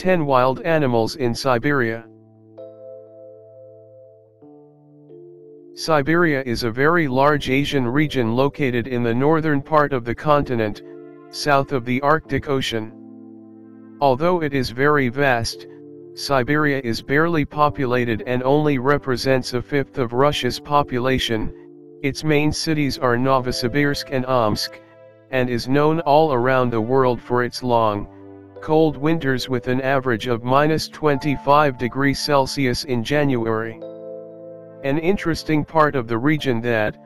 10 Wild Animals in Siberia Siberia is a very large Asian region located in the northern part of the continent, south of the Arctic Ocean. Although it is very vast, Siberia is barely populated and only represents a fifth of Russia's population, its main cities are Novosibirsk and Omsk, and is known all around the world for its long, cold winters with an average of minus 25 degrees Celsius in January. An interesting part of the region that,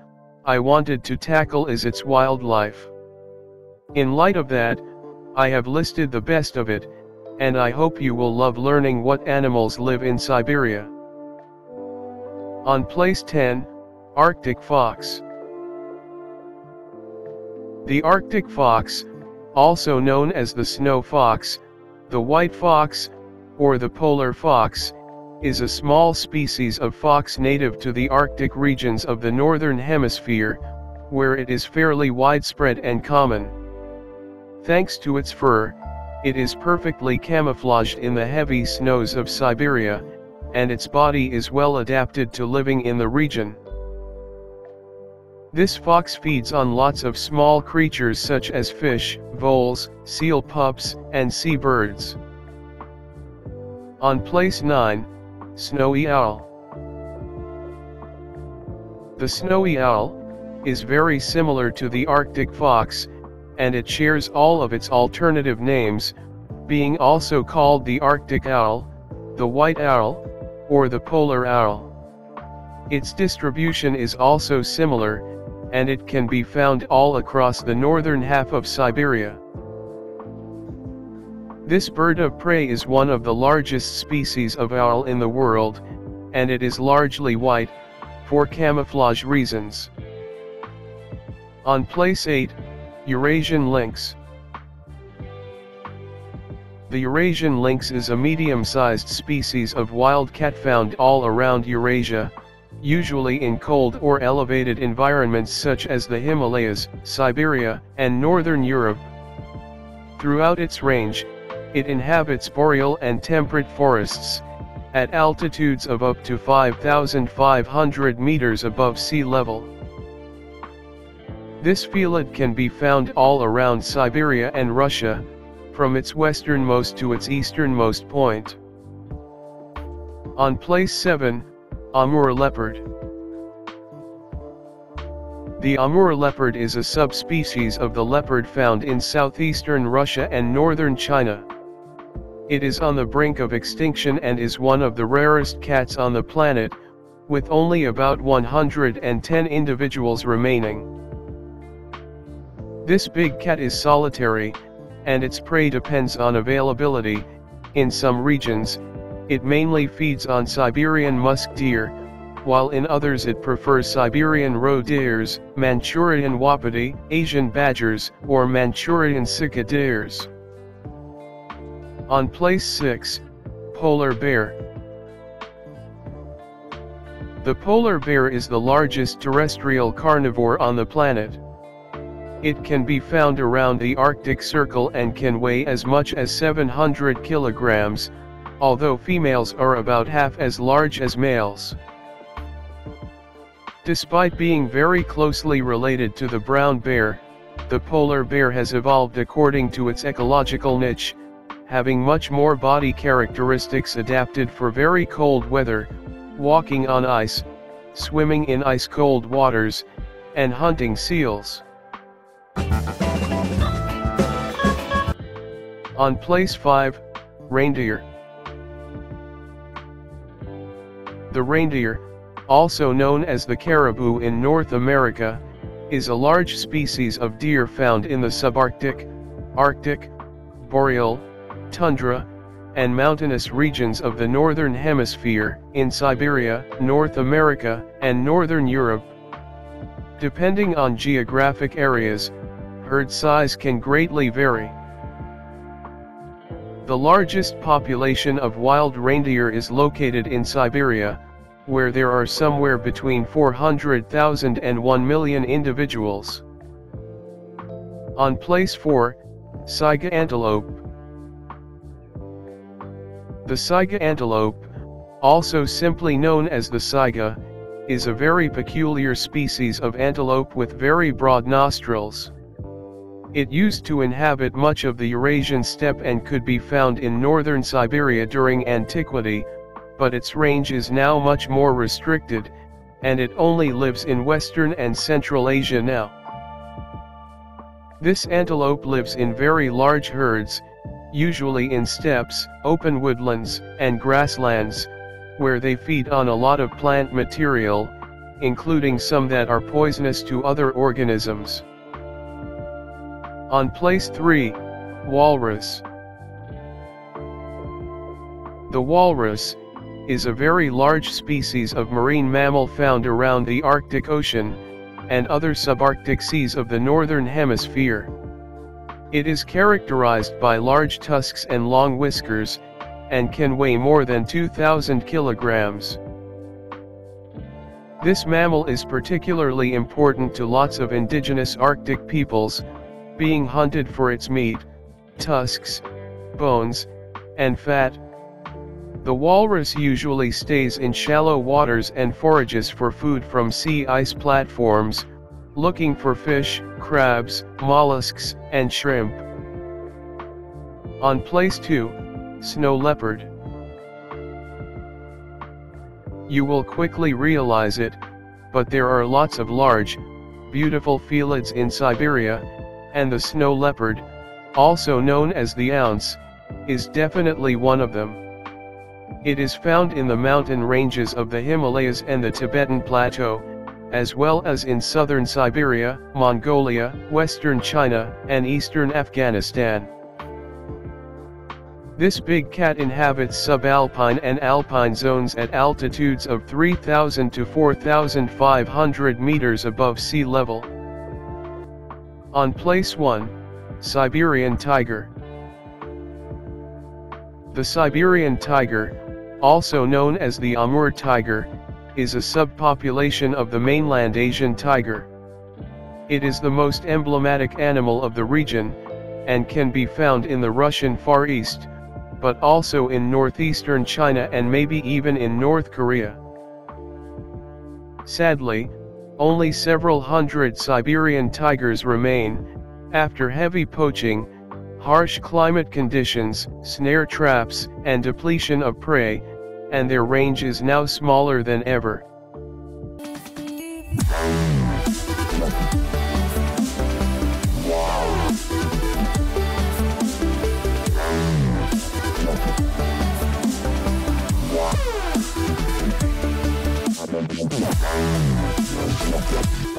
I wanted to tackle is its wildlife. In light of that, I have listed the best of it, and I hope you will love learning what animals live in Siberia. On place 10, Arctic Fox. The Arctic fox, also known as the snow fox, the white fox, or the polar fox, is a small species of fox native to the Arctic regions of the Northern Hemisphere, where it is fairly widespread and common. Thanks to its fur, it is perfectly camouflaged in the heavy snows of Siberia, and its body is well adapted to living in the region. This fox feeds on lots of small creatures such as fish, voles, seal pups, and seabirds. On place 9, Snowy Owl The snowy owl, is very similar to the Arctic fox, and it shares all of its alternative names, being also called the Arctic owl, the white owl, or the polar owl. Its distribution is also similar, and it can be found all across the northern half of Siberia. This bird of prey is one of the largest species of owl in the world, and it is largely white, for camouflage reasons. On place 8, Eurasian lynx. The Eurasian lynx is a medium-sized species of wild cat found all around Eurasia, usually in cold or elevated environments such as the Himalayas, Siberia, and northern Europe. Throughout its range, it inhabits boreal and temperate forests, at altitudes of up to 5,500 meters above sea level. This felid can be found all around Siberia and Russia, from its westernmost to its easternmost point. On place 7, Amur leopard. The Amur leopard is a subspecies of the leopard found in southeastern Russia and northern China. It is on the brink of extinction and is one of the rarest cats on the planet, with only about 110 individuals remaining. This big cat is solitary, and its prey depends on availability, in some regions, it mainly feeds on Siberian musk deer, while in others it prefers Siberian roe deers, Manchurian wapiti, Asian badgers, or Manchurian sika deers. On place 6, Polar Bear. The polar bear is the largest terrestrial carnivore on the planet. It can be found around the Arctic Circle and can weigh as much as 700 kilograms, although females are about half as large as males. Despite being very closely related to the brown bear, the polar bear has evolved according to its ecological niche, having much more body characteristics adapted for very cold weather, walking on ice, swimming in ice-cold waters, and hunting seals. On place 5, Reindeer. The reindeer, also known as the caribou in North America, is a large species of deer found in the subarctic, Arctic, boreal, tundra, and mountainous regions of the Northern Hemisphere, in Siberia, North America, and Northern Europe. Depending on geographic areas, herd size can greatly vary. The largest population of wild reindeer is located in Siberia, where there are somewhere between 400,000 and 1 million individuals. On place 4, Saiga antelope. The saiga antelope, also simply known as the saiga, is a very peculiar species of antelope with very broad nostrils. It used to inhabit much of the Eurasian steppe and could be found in northern Siberia during antiquity, but its range is now much more restricted, and it only lives in western and central Asia now. This antelope lives in very large herds, usually in steppes, open woodlands, and grasslands, where they feed on a lot of plant material, including some that are poisonous to other organisms. On place 3, Walrus. The walrus, is a very large species of marine mammal found around the Arctic Ocean, and other subarctic seas of the northern hemisphere. It is characterized by large tusks and long whiskers, and can weigh more than 2,000 kilograms. This mammal is particularly important to lots of indigenous Arctic peoples, being hunted for its meat, tusks, bones, and fat. The walrus usually stays in shallow waters and forages for food from sea ice platforms, looking for fish, crabs, mollusks, and shrimp. On place 2, Snow Leopard. You will quickly realize it, but there are lots of large, beautiful felids in Siberia, and the snow leopard, also known as the ounce, is definitely one of them. It is found in the mountain ranges of the Himalayas and the Tibetan Plateau, as well as in southern Siberia, Mongolia, western China, and eastern Afghanistan. This big cat inhabits subalpine and alpine zones at altitudes of 3,000 to 4,500 meters above sea level. On place 1, Siberian Tiger. The Siberian tiger, also known as the Amur tiger, is a subpopulation of the mainland Asian tiger. It is the most emblematic animal of the region, and can be found in the Russian Far East, but also in northeastern China and maybe even in North Korea. Sadly, only several hundred Siberian tigers remain, after heavy poaching, harsh climate conditions, snare traps, and depletion of prey, and their range is now smaller than ever. Thank you.